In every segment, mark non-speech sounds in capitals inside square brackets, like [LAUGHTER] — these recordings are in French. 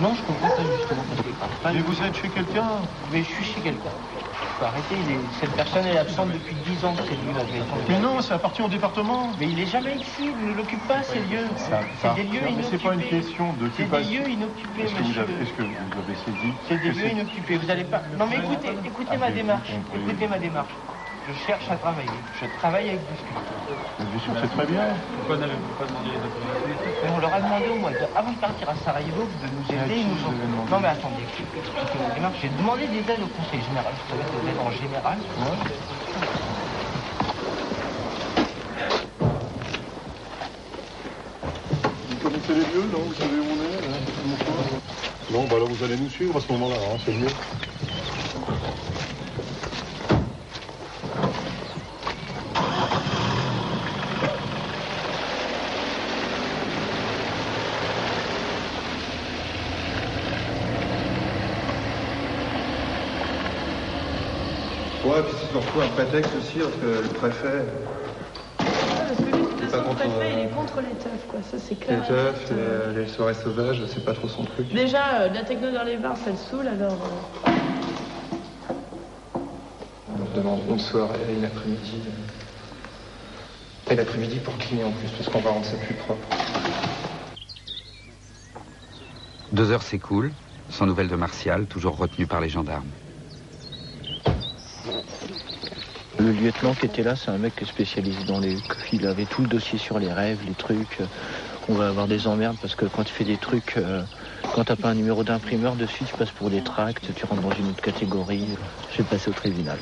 Non, je comprends pas justement. Mais vous êtes chez quelqu'un Mais je suis chez quelqu'un. Faut arrêter, il est- cette personne est absente depuis 10 ans, c'est lui Mais non, ça appartient au département. Mais il est jamais ici, il ne l'occupe pas ces lieux. Ça C'est des lieux mais c'est pas une inoccupés. question C'est des lieux inoccupés, Est-ce que, vous monsieur. avez- est-ce que vous avez saisi C'est des lieux inoccupés, vous allez pas... Non mais écoutez, écoutez ma démarche, écoutez ma démarche. Je cherche à travailler, je travaille avec Bien sûr, c'est très bien. Pourquoi n'avez-vous pas demandé les autorités Mais on leur a demandé au mois de... avant de partir à Sarajevo de nous aider, ils nous ont... Non mais attendez, expliquez. J'ai demandé des aides au conseil général, vous savez, des aides en général. Vous connaissez les lieux, non? Vous savez où on est là? Non, bah alors vous allez nous suivre à ce moment-là, hein, c'est mieux. Ouais, un prétexte aussi, parce que le préfet, Parce que lui, de toute C'est façon, pas le contre, préfet, euh, il est contre les teufs, quoi. Ça, c'est clair. les et teufs, euh. les, les soirées sauvages, c'est pas trop son truc. Déjà, euh, de la techno dans les bars, ça le saoule, alors... euh, On demande une soirée, une après-midi. euh. Et l'après-midi pour cleaner en plus, parce qu'on va rendre ça plus propre. Deux heures s'écoulent, sans nouvelles de Martial, toujours retenu par les gendarmes. Le lieutenant qui était là, c'est un mec qui est spécialisé dans les... Il avait tout le dossier sur les rêves, les trucs. On va avoir des emmerdes parce que quand tu fais des trucs... euh, Quand t'as pas un numéro d'imprimeur dessus, tu passes pour des tracts, tu rentres dans une autre catégorie. Je vais passer au tribunal.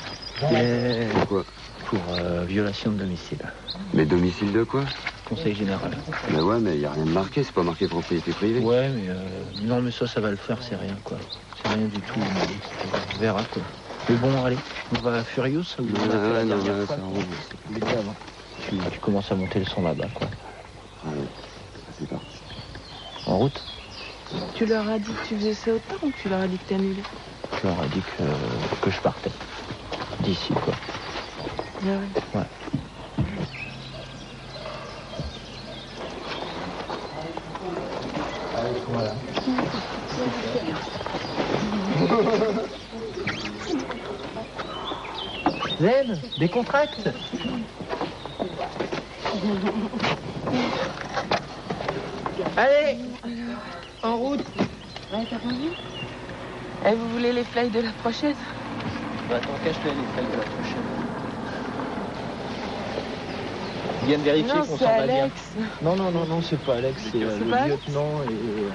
Et Quoi pour euh, violation de domicile. Mais domicile de quoi? Conseil général. Mais ouais, mais y a rien de marqué, c'est pas marqué propriété privée. Ouais, mais euh, non, mais ça, ça va le faire, c'est rien, quoi. C'est rien du tout. il m'a dit. On verra, quoi. Mais bon, allez, on va à Furious, on la dernière fois. avant. Tu, tu commences à monter le son là-bas, quoi. Allez, c'est parti. En route, Tu leur as dit que tu faisais ça autant ou tu leur as dit que t'annulais je leur ai dit que, que je partais. D'ici, quoi. Ah ouais. Ouais. Voilà. Zen, décontracte Allez En route Ouais, t'as pas vu Eh, vous voulez les fly de la prochaine? Bah, attends, cache-les les de la prochaine. Ils viennent vérifier qu'on s'en va bien. Alex. Non, non, non, non, c'est pas Alex, c'est euh, le pas Alex lieutenant et. euh,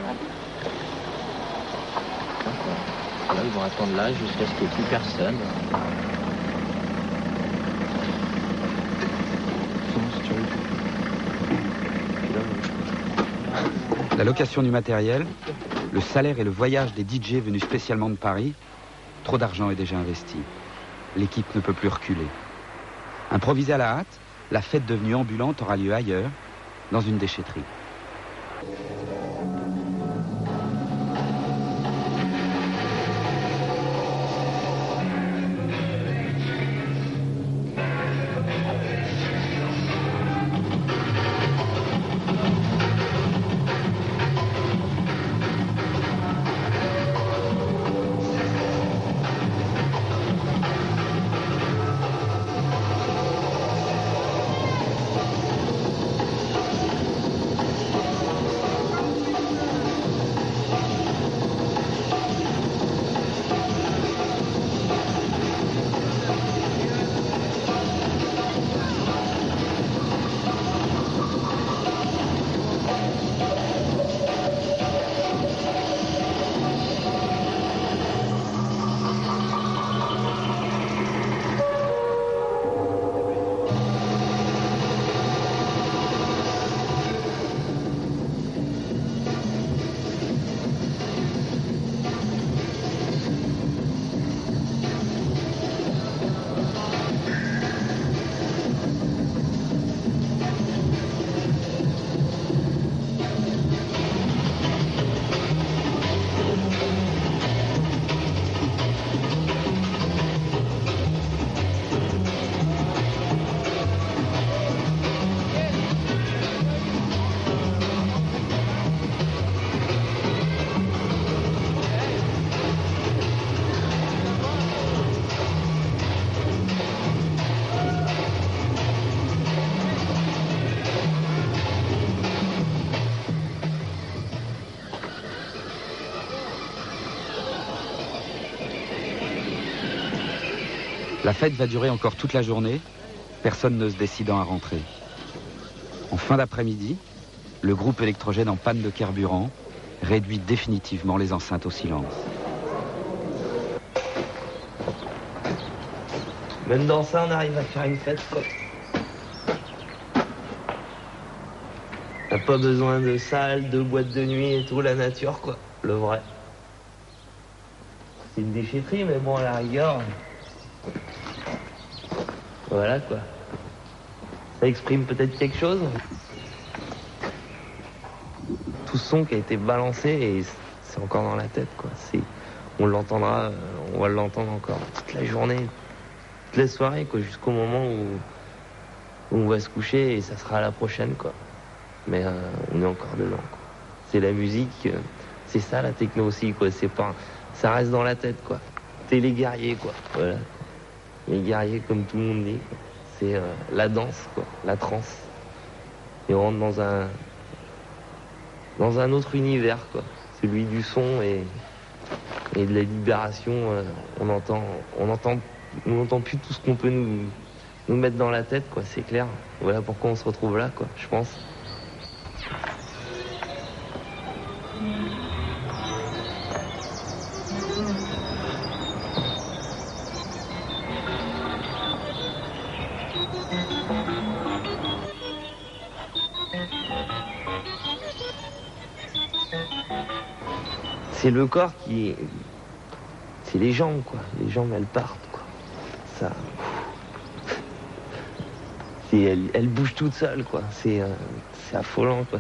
Là, ils vont attendre là jusqu'à ce qu'il n'y ait plus personne. Sinon, si tu veux. Puis là, La location du matériel, le salaire et le voyage des DJ venus spécialement de Paris, trop d'argent est déjà investi. L'équipe ne peut plus reculer. Improvisée à la hâte, la fête devenue ambulante aura lieu ailleurs, dans une déchetterie. La fête va durer encore toute la journée, personne ne se décidant à rentrer. En fin d'après-midi, le groupe électrogène en panne de carburant réduit définitivement les enceintes au silence. Même dans ça, on arrive à faire une fête, quoi. T'as pas besoin de salle, de boîte de nuit et tout, la nature, quoi. Le vrai. C'est une déchetterie, mais bon, à la rigueur. Voilà, quoi. Ça exprime peut-être quelque chose. Tout son qui a été balancé et c'est encore dans la tête, quoi. C'est, on l'entendra, euh, on va l'entendre encore toute la journée, toute la soirée, quoi, jusqu'au moment où, où on va se coucher et ça sera la prochaine, quoi. Mais euh, on est encore dedans, quoi. C'est la musique, euh, c'est ça la techno aussi, quoi. C'est pas, ça reste dans la tête, quoi. T'es les guerriers, quoi. Voilà. Les guerriers, comme tout le monde dit. C'est euh, la danse, la transe. Et on rentre dans un, dans un autre univers. Celui du son et, et de la libération. euh, on entend, on entend, on n'entend plus tout ce qu'on peut nous, nous mettre dans la tête, quoi. C'est clair. Voilà pourquoi on se retrouve là, quoi. Je pense. C'est le corps qui est. C'est les jambes, quoi. Les jambes, elles partent, quoi. Ça. C'est, elles, elles bougent toutes seules, quoi. C'est, euh, affolant, quoi.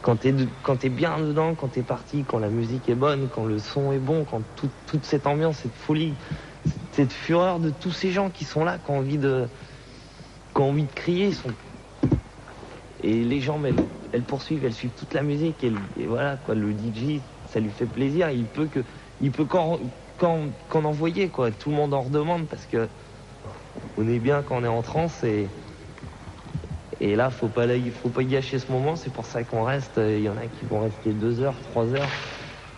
Quand t'es, quand t'es bien dedans, quand t'es parti, quand la musique est bonne, quand le son est bon, quand tout- toute cette ambiance, cette folie, cette fureur de tous ces gens qui sont là, qui ont envie de, qui ont envie de crier, ils sont et les jambes, elles, elles poursuivent, elles suivent toute la musique. Et, et voilà, quoi, le DJ, ça lui fait plaisir. Il peut que, il peut qu'en, qu'en, qu'en envoyer, quoi. Tout le monde en redemande parce que on est bien quand on est en transe et, et là, faut pas, faut pas gâcher ce moment. C'est pour ça qu'on reste. Il y en a qui vont rester deux heures, trois heures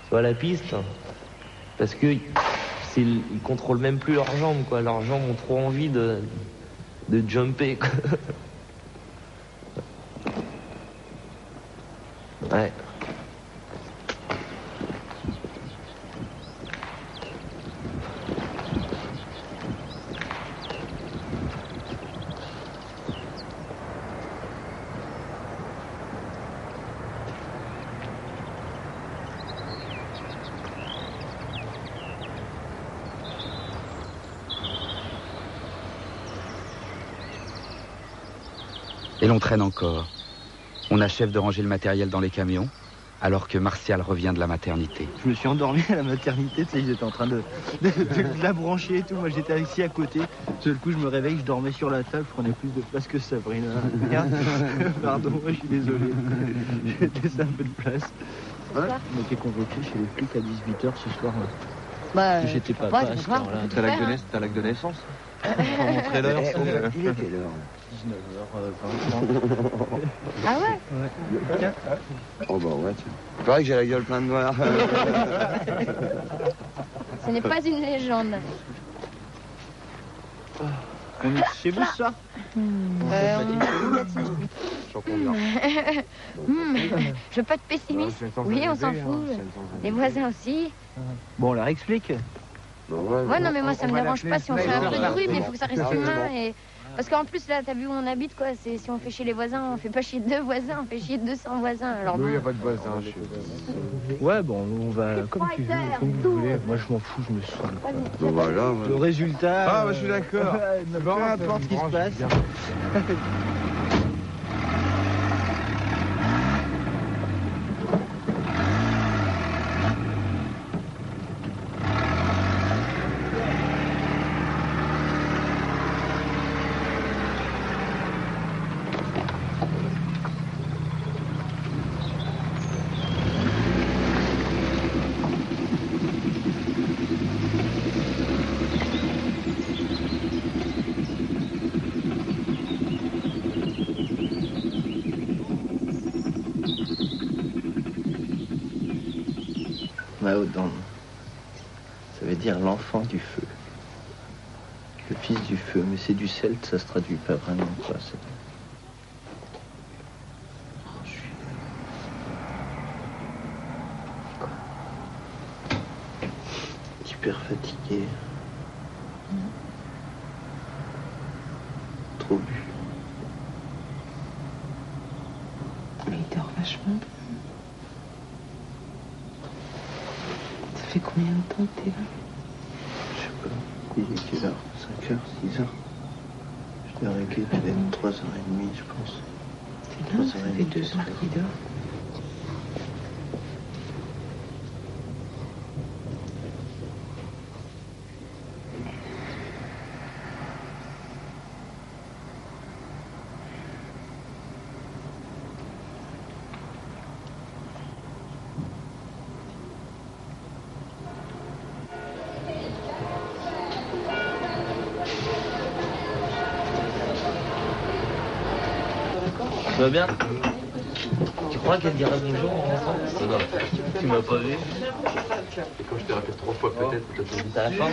sur la piste parce que ils contrôlent même plus leurs jambes, quoi. Leurs jambes ont trop envie de, de jumper, quoi. Et l'on traîne encore. On achève de ranger le matériel dans les camions, alors que Martial revient de la maternité. Je me suis endormi à la maternité, tu sais, ils étaient en train de, de- de la brancher et tout. Moi, j'étais assis à côté. Seul coup, je me réveille, je dormais sur la table, je prenais plus de place que Sabrina. Merde. [LAUGHS] Pardon, moi, je suis désolé. J'ai laissé un peu de place. On était convoqués chez les flics à 18h ce soir. Bah, Si j'étais pas à pas on peut tout faire, hein. T'as l'acte de naissance [LAUGHS] Montrer l'heure, Eh, euh, Il est quelle heure 19h23. Ah ouais Oh bah ouais, tiens. Il paraît que j'ai la gueule pleine de noir. [LAUGHS] Ce n'est pas une légende. On est chez vous Euh. Hmm, Je veux pas être pessimiste. Oui, on s'en fout. Les voisins aussi. Bon, on leur explique. Ouais, non, mais moi, ça me dérange pas si on fait un peu de bruit, mais il faut que ça reste humain. Et... Parce qu'en plus, là, t'as vu où on habite, quoi. C'est si on fait chez les voisins, on fait pas chier deux voisins, on fait chier 200 voisins. Alors, Nous, il n'y a pas de voisin chez Ouais, bon, on va comme tu veux, comme vous voulez. Moi, je m'en fous, je me saoule. Bon, voilà. Le résultat. Ah, bah, je suis d'accord. euh, [LAUGHS] Peu importe ce qui se passe. [LAUGHS] Le fils du feu, mais c'est du celte, ça se traduit pas vraiment. Quoi. Suis- Hyper fatigué. Trop bu. Mais il dort vachement. Ça fait combien de temps que t'es là Je sais pas. Il est quelle heure 5 heures 6 heures Je l'ai réveillé, il devait être 3h30, je pense. C'est long, ça fait deux heures qu'il dort. Bien Tu crois qu'elle dirait bonjour en rentrant? Non. Tu m'as pas vu Et quand je t'ai rappelé trois fois, peut-être, peut-être T'as la forme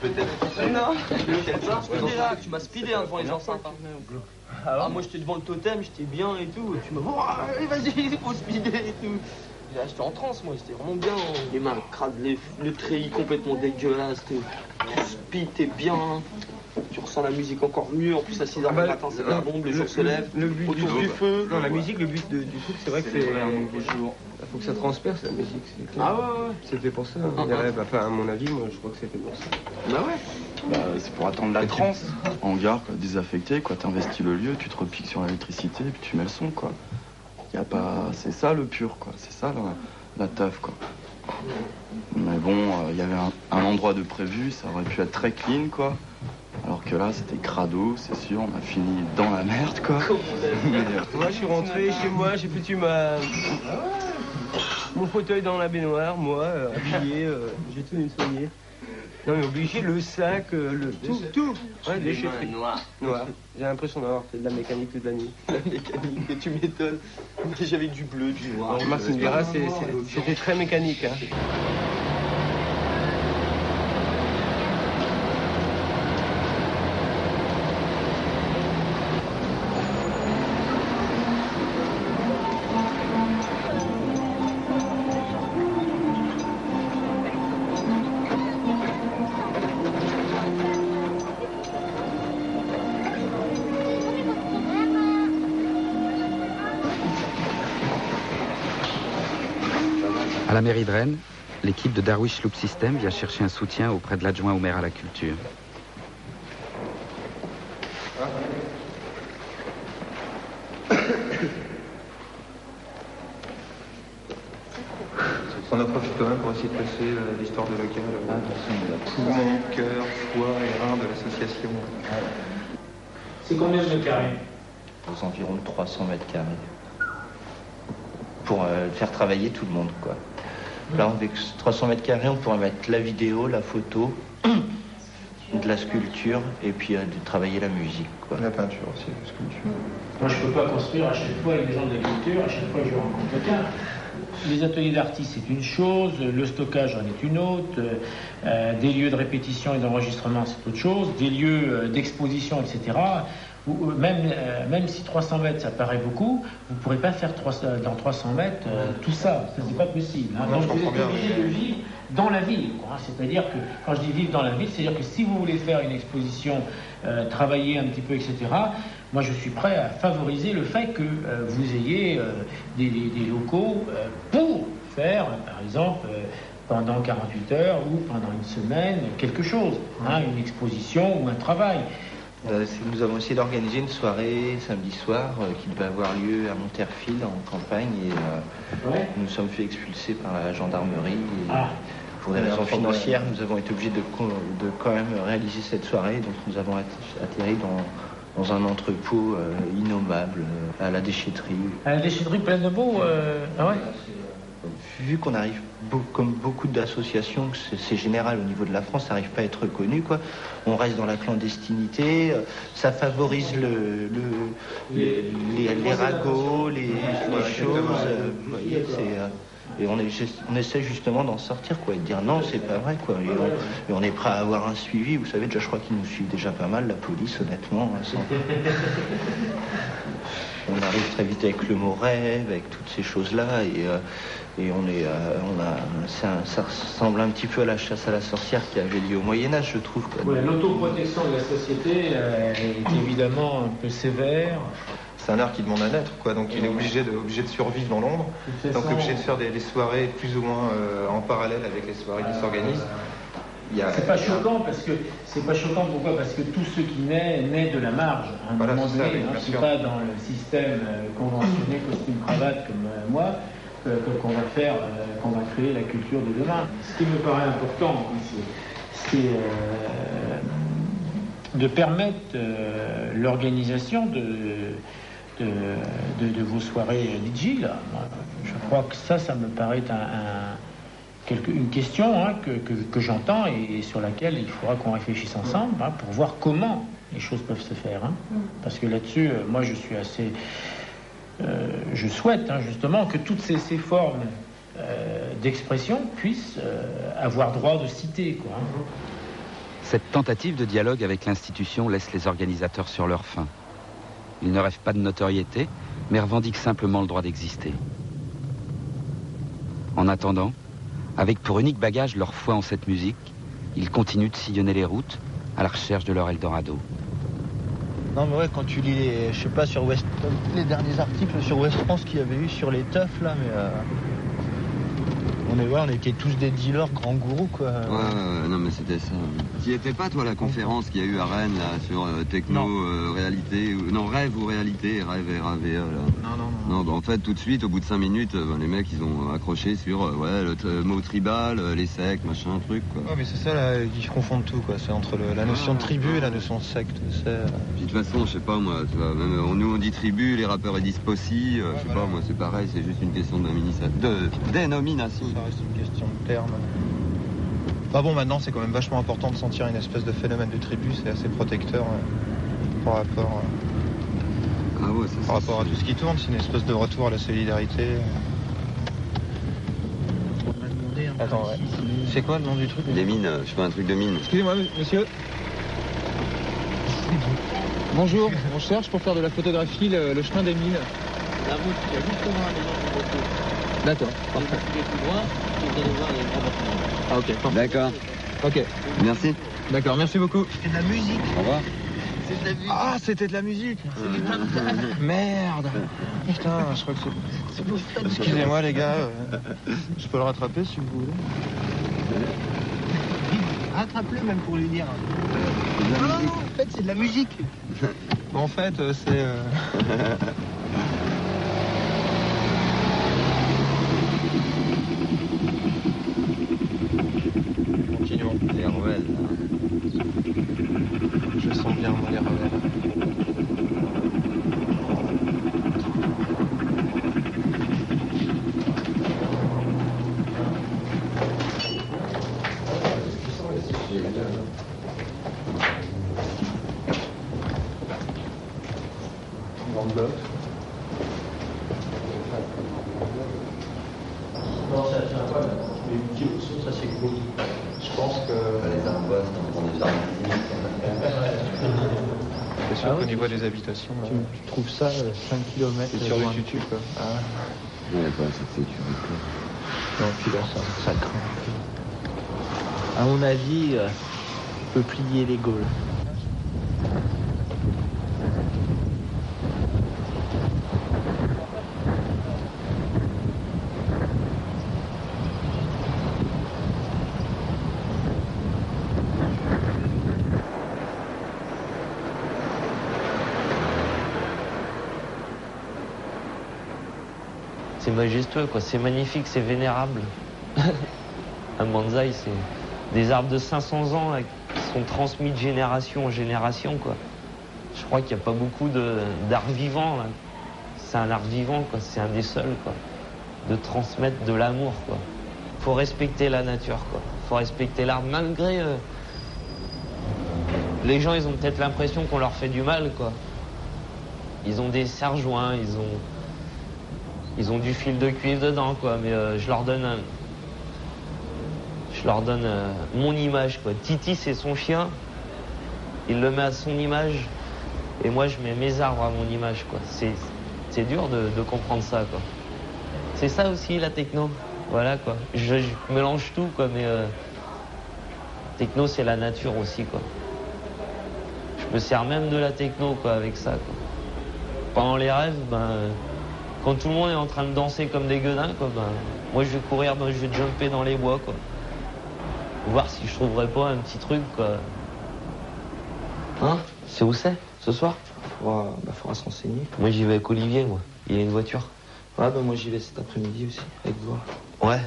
Peut-être. Non Je te dirais que tu m'as speedé hein, devant les gens sympas. Ah, moi j'étais devant le totem, j'étais bien et tout. Tu m'as dit, oh, allez, vas-y, [LAUGHS] il faut speeder et tout. Là, J'étais en transe, moi, j'étais vraiment bien. Les mains crades, les, le treillis complètement dégueulasse. T'es tu speed, t'es bien. Tu ressens la musique encore mieux. En plus, à 6h Ah bah, du matin, c'est la bombe, le jour se lève. Le but autour du, du feu. Non, la musique, le but de- du truc, c'est vrai que c'est. Il faut que ça transperce la musique. Ah ouais, ouais. C'était pour ça. Ah, enfin, à mon avis, moi, je crois que c'était pour ça. Bah ouais. Bah, c'est pour attendre la transe. En gare, quoi, désaffecté, quoi. T'investis le lieu, tu te repiques sur l'électricité, puis tu mets le son, quoi. Y a pas... C'est ça le pur, quoi. C'est ça la, la teuf, quoi. Mais bon, il y avait un, un endroit de prévu, ça aurait pu être très clean, quoi. Alors que là, c'était crado, c'est sûr, on a fini dans la merde, quoi. Mais, euh, Moi, je suis rentré chez moi, j'ai foutu ma... mon fauteuil dans la baignoire, moi, euh, habillé, euh, j'ai tout nettoyé. Non, mais obligé, le sac, euh, le tout, tout. Ouais, déchetterie. Noir. Noir. J'ai l'impression d'avoir fait de la mécanique toute la nuit. [LAUGHS] La mécanique, mais tu m'étonnes. J'avais du bleu, du noir. Marc c'était très mécanique. Hein. Mairie de Rennes, l'équipe de Darwish Loop System vient chercher un soutien auprès de l'adjoint au maire à la culture. On en profite quand même pour essayer de passer euh, l'histoire de local. Euh, poumon, cœur, foie et rein de l'association. C'est combien de carrés? Aux environs de 300 mètres carrés. Pour euh, faire travailler tout le monde, quoi. Là, avec 300 mètres carrés, on pourrait mettre la vidéo, la photo, [CLEARS THROAT] de la sculpture, et puis euh, de travailler la musique, quoi. La peinture aussi, la sculpture. Moi, je ne peux pas construire à chaque fois avec des gens de la culture, à chaque fois que je rencontre quelqu'un. Les ateliers d'artistes, c'est une chose, le stockage en est une autre, euh, des lieux de répétition et d'enregistrement, c'est autre chose, des lieux euh, d'exposition, etc. Même, euh, même si 300 mètres, ça paraît beaucoup, vous ne pourrez pas faire 300 dans 300 mètres euh, tout ça, ça c'est pas possible. hein. Non, Donc vous êtes obligé de vivre dans la ville. hein. C'est-à-dire que, quand je dis vivre dans la ville, c'est-à-dire que si vous voulez faire une exposition, travailler un petit peu, etc., moi je suis prêt à favoriser le fait que euh, vous ayez euh, des, locaux euh, pour faire, par exemple, pendant 48 heures ou pendant une semaine, quelque chose, hein, une exposition ou un travail. Nous avons essayé d'organiser une soirée samedi soir qui devait avoir lieu à Monterfil en campagne et Ouais. nous sommes fait expulser par la gendarmerie. et Ah. Pour des raisons financières, nous avons été obligés de, de quand même réaliser cette soirée. Donc nous avons at- atterri dans, dans un entrepôt euh, innommable euh, à la déchetterie. À la déchetterie pleine de beau, euh, ah ouais Vu qu'on arrive, comme beaucoup d'associations, que c'est- général au niveau de la France, ça n'arrive pas à être reconnu. Quoi. On reste dans la clandestinité, ça favorise le, le- les, les- les ragots, les, les choses. Et on, est, on essaie justement d'en sortir, quoi, et de dire non, c'est pas vrai, quoi. Et on, et on est prêt à avoir un suivi. Vous savez, déjà, je crois qu'ils nous suivent déjà pas mal, la police, honnêtement. hein, sans- [LAUGHS] on arrive très vite avec le mot rêve, avec toutes ces choses-là, et, euh, et on est, euh, on a, un- ça ressemble un petit peu à la chasse à la sorcière qui avait lieu au Moyen Âge, je trouve. Ouais, L'autoprotection de la société euh, est évidemment un peu sévère. C'est un art qui demande à naître, quoi. Donc il est obligé de, obligé de survivre dans l'ombre. Donc obligé de faire des, des soirées plus ou moins euh, en parallèle avec les soirées qui s'organisent. C'est pas choquant parce que c'est pas choquant pourquoi? Parce que tout ce qui naît naît de la marge. À un Voilà, moment ça, donné, oui, hein, c'est pas dans le système euh, conventionné costume cravate comme euh, moi qu'on va faire, euh, qu'on va créer la culture de demain. Ce qui me paraît important, c'est- c'est euh, de permettre euh, l'organisation de, de, vos soirées DJ. Là. Je crois que ça, ça me paraît une question hein, que, j'entends et sur laquelle il faudra qu'on réfléchisse ensemble hein, pour voir comment les choses peuvent se faire. hein. Parce que là-dessus, euh, moi, je suis assez... euh, je souhaite justement que toutes ces, formes euh, d'expression puissent avoir droit de citer. Cette tentative de dialogue avec l'institution laisse les organisateurs sur leur faim. Ils ne rêvent pas de notoriété, mais revendiquent simplement le droit d'exister. En attendant, avec pour unique bagage leur foi en cette musique, ils continuent de sillonner les routes à la recherche de leur Eldorado. Non mais ouais quand tu lis les, je sais pas sur West, les derniers articles sur West France qu'il y avait eu sur les teufs là mais euh, on est ouais, on était tous des dealers grands gourous quoi. Ouais, ouais, non mais c'était ça. Tu étais pas toi la conférence qu'il y a eu à Rennes là sur euh, techno, euh, réalité, ou, non rêve ou réalité, rêve et RAVE là. Non, non, Non, bah, en fait tout de suite au bout de 5 minutes, euh, ben, les mecs ils ont accroché sur euh, ouais le mot tribal, euh, les sectes, machin truc quoi. Ouais, mais c'est ça, là, ils confondent tout, quoi. C'est entre le- la notion de tribu et la notion de secte. C'est... euh, Puis de toute façon, je sais pas moi, tu vois, même, euh, nous on dit tribu, les rappeurs ils disent possi, euh, je sais pas moi c'est pareil, c'est juste une question de, de dénomination. Ça reste une question de terme. Bah bon, maintenant, c'est quand même vachement important de sentir une espèce de phénomène de tribu. C'est assez protecteur euh, par rapport, euh, Ah ouais, ça, par c'est rapport à tout ce qui tourne. C'est une espèce de retour à la solidarité. Attends, ouais. C'est quoi le nom du truc? Des mines, euh, je fais un truc de mine. Excusez-moi, monsieur. Bonjour, on cherche pour faire de la photographie le, le chemin des mines. La route, il y a justement un énorme bateau. D'accord, parfait. Ah ok. D'accord. Ok, Merci. d'accord, merci beaucoup. C'est de la musique. Au revoir. C'est de la musique. Ah, c'était de la musique Merde Putain, je crois que c'est... Excusez-moi les gars, euh, je peux le rattraper si vous voulez. Rattrape-le même pour lui dire. Non, non, non, en fait c'est de la musique. En fait, euh, c'est... [LAUGHS] des habitations, Tu, euh, tu trouves ça 5 km c'est sur le tutu quoi. Ah. Non, puis là, ça, ça craint. À mon avis, euh, tu peux plier les Gaules. Majestueux, quoi. C'est magnifique, c'est vénérable. [LAUGHS] Un bonsaï, c'est des arbres de 500 ans qui sont transmis de génération en génération, quoi. Je crois qu'il n'y a pas beaucoup d'art vivant. C'est un art vivant, quoi. C'est un des seuls, quoi. De transmettre de l'amour, quoi. Faut respecter la nature, quoi. Faut respecter l'arbre, malgré. euh, Les gens, ils ont peut-être l'impression qu'on leur fait du mal, quoi. Ils ont des serre-joints, ils ont ils ont du fil de cuivre dedans, quoi. Mais euh, je leur donne, un- je leur donne euh, mon image, quoi. Titi, c'est son chien. Il le met à son image, et moi, je mets mes arbres à mon image, quoi. C'est, dur de, comprendre ça, quoi. C'est ça aussi la techno. Voilà, quoi. Je, je mélange tout, quoi. Mais euh, techno, c'est la nature aussi, quoi. Je me sers même de la techno, quoi, avec ça, quoi. Pendant les rêves, ben. Quand tout le monde est en train de danser comme des gueudins, quoi, ben, moi je vais courir, ben, je vais jumper dans les bois, quoi. Voir si je trouverais pas un petit truc, quoi. Hein? C'est où c'est Ce soir? Faudra, bah, faudra se renseigner. Moi j'y vais avec Olivier, moi. Il y a une voiture. Ouais, bah moi j'y vais cet après-midi aussi, avec vous. Ouais.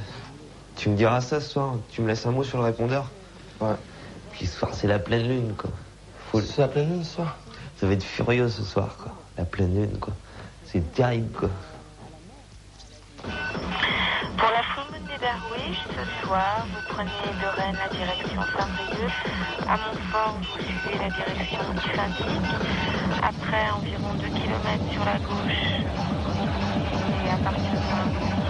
Tu me diras ça ce soir. Tu me laisses un mot sur le répondeur Ouais. Puis ce soir, c'est la pleine lune, quoi. Faut... C'est la pleine lune ce soir Ça va être furieux ce soir, quoi. La pleine lune, quoi. C'est terrible, quoi. Pour la Foumonée d'Arouiche, ce soir, vous prenez de Rennes la direction Saint-Brieuc. À Montfort, vous suivez la direction qui s'indique. Après environ 2 km sur la gauche, et à partir de